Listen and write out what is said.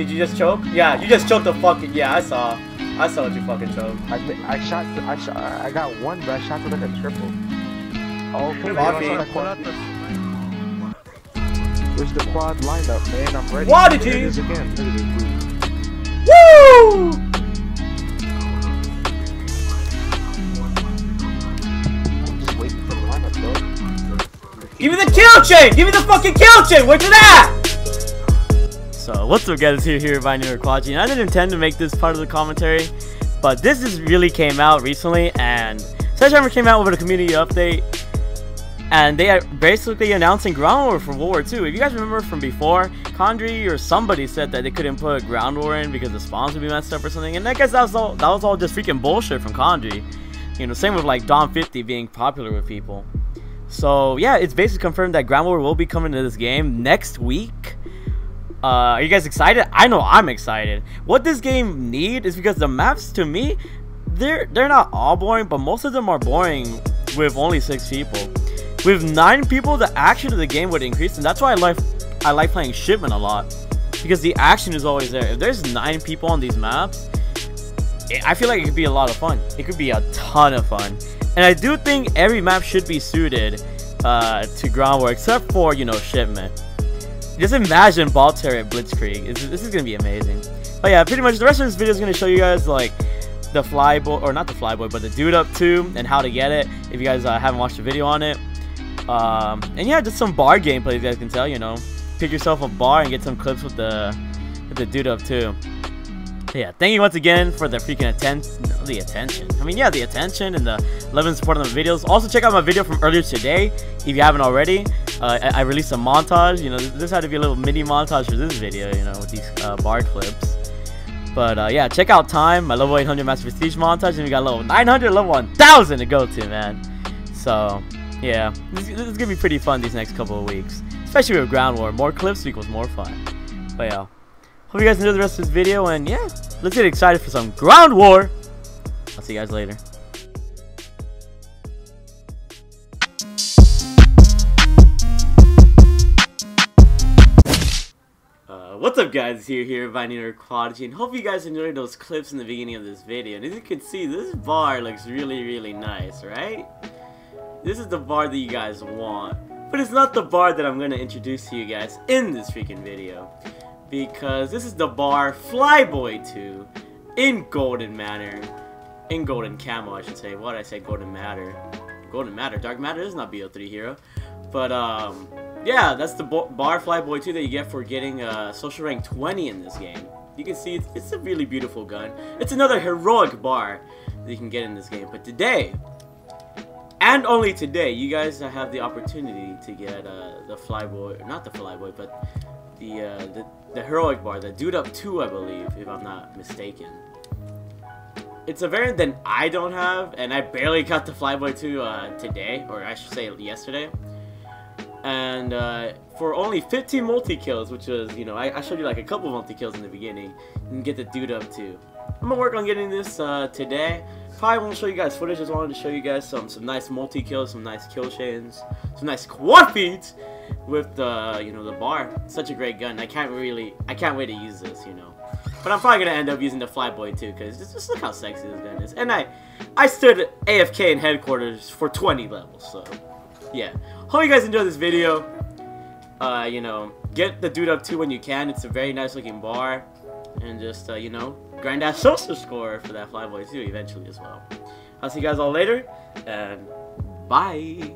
did you just choke? Yeah, you just choked the fucking. Yeah, I saw. I saw what you fucking choked. I I shot I shot I got one, but I shot it like a triple. Oh, okay. Coffee. I saw quad. Where's the quad lined up, man? I'm ready. Quadigy. There it is again. Look at this dude. Woo! I'm just waiting for the lineup, bro. Give me the kill chain! Give me the fucking kill chain! Where's it at? So, what's up guys, here here by New Quachi, and I didn't intend to make this part of the commentary, but this just really came out recently, and Sledgehammer came out with a community update, and they are basically announcing ground war for World War II. If you guys remember from before, Condrey or somebody said that they couldn't put ground war in because the spawns would be messed up or something, and I guess that was all, that was all just freaking bullshit from Condrey. You know, same with like Dom 50 being popular with people. So yeah, it's basically confirmed that Ground War will be coming to this game next week. Uh, are you guys excited? I know I'm excited. What this game need is because the maps to me, they're they're not all boring, but most of them are boring with only six people. With nine people, the action of the game would increase, and that's why I like I like playing Shipment a lot because the action is always there. If there's nine people on these maps, it, I feel like it could be a lot of fun. It could be a ton of fun. And I do think every map should be suited uh, to ground war, except for, you know, shipment. Just imagine Ball at Blitzkrieg. This, this is to be amazing. But yeah, pretty much the rest of this video is to show you guys, like, the flyboy, or not the flyboy, but the dude up 2 and how to get it, if you guys uh, haven't watched the video on it. Um, and yeah, just some bar gameplay, you guys can tell, you know. Pick yourself a bar and get some clips with the, with the dude up 2 yeah, thank you once again for the freaking attention, the attention. I mean, yeah, the attention and the love and support on the videos. Also, check out my video from earlier today if you haven't already. Uh, I, I released a montage. You know, this, had to be a little mini montage for this video. You know, with these uh, bar clips. But uh, yeah, check out time, my level 800 Master Prestige montage, and we got level 900, level 1000 to go to, man. So yeah, this, this is gonna be pretty fun these next couple of weeks, especially with Ground War. More clips equals more fun. But yeah. Hope you guys enjoy the rest of this video, and yeah, let's get excited for some ground war. I'll see you guys later. Up guys, here here by Nino Quadigy, and hope you guys enjoyed those clips in the beginning of this video. And as you can see, this bar looks really, really nice, right? This is the bar that you guys want. But it's not the bar that I'm going to introduce to you guys in this freaking video because this is the bar Flyboy 2 in Golden Matter. In Golden Camo, I should say. What I say? Golden Matter. Golden Matter. Dark Matter is not BO3 hero. But, um, yeah, that's the bar Flyboy 2 that you get for getting uh, social rank 20 in this game. You can see it's, it's a really beautiful gun. It's another heroic bar that you can get in this game. But today, and only today, you guys have the opportunity to get uh, the Flyboy, not the Flyboy, but the, uh, the the heroic bar, the dude up two, I believe, if I'm not mistaken. It's a variant that I don't have, and I barely got the Flyboy 2 uh, today, or I should say yesterday. And uh, for only 15 multi-kills, which was, you know, I, I, showed you like a couple multi-kills in the beginning, can get the dude up 2. I'm gonna work on getting this uh, today. Probably won't show you guys footage, just wanted to show you guys some, some nice multi-kills, some nice kill chains, some nice quad feeds with the you know the bar. Such a great gun. I can't really I can't wait to use this, you know. But I'm probably gonna end up using the Flyboy 2, cause just, just look how sexy this gun is. And I I stood AFK in headquarters for 20 levels, so yeah. Hope you guys enjoyed this video. Uh, you know, get the dude up 2 when you can. It's a very nice looking bar, and just uh, you know, grind that social score for that Flyboy 2 eventually as well. I'll see you guys all later, and bye.